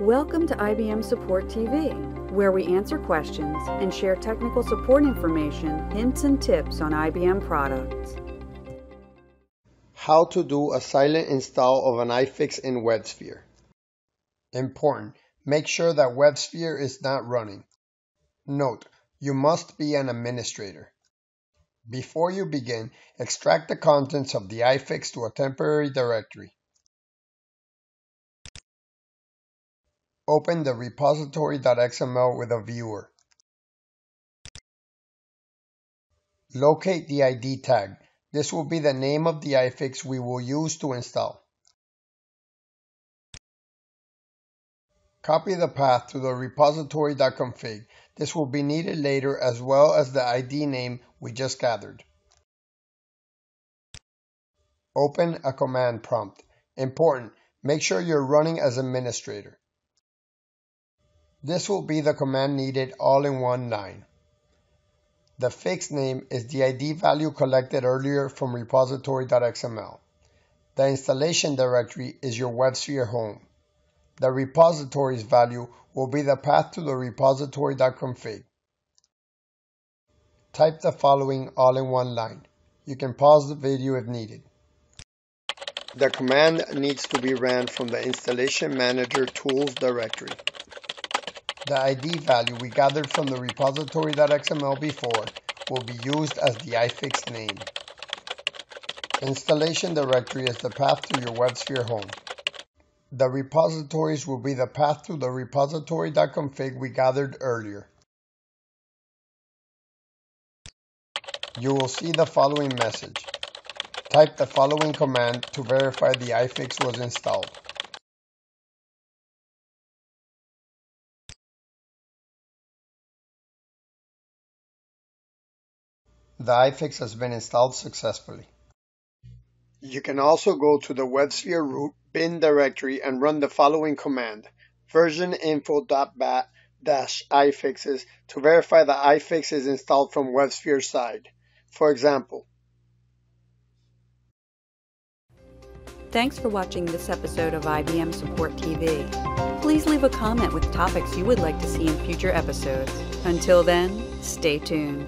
Welcome to IBM Support TV, where we answer questions and share technical support information, hints, and tips on IBM products. How to do a silent install of an iFix in WebSphere. Important. Make sure that WebSphere is not running. Note, you must be an administrator. Before you begin, extract the contents of the iFix to a temporary directory. Open the repository.xml with a viewer. Locate the ID tag. This will be the name of the iFix we will use to install. Copy the path to the repository.config. This will be needed later as well as the ID name we just gathered. Open a command prompt. Important, make sure you're running as administrator. This will be the command needed all in one line. The fixed name is the ID value collected earlier from repository.xml. The installation directory is your WebSphere home. The repository's value will be the path to the repository.config. Type the following all in one line. You can pause the video if needed. The command needs to be ran from the Installation Manager Tools directory. The ID value we gathered from the repository.xml before will be used as the iFix name. Installation directory is the path to your WebSphere home. The repositories will be the path to the repository.config we gathered earlier. You will see the following message. Type the following command to verify the iFix was installed. The iFix has been installed successfully. You can also go to the WebSphere root bin directory and run the following command versioninfo.bat ifixes to verify the iFix is installed from WebSphere side. For example, Thanks for watching this episode of IBM Support TV. Please leave a comment with topics you would like to see in future episodes. Until then, stay tuned.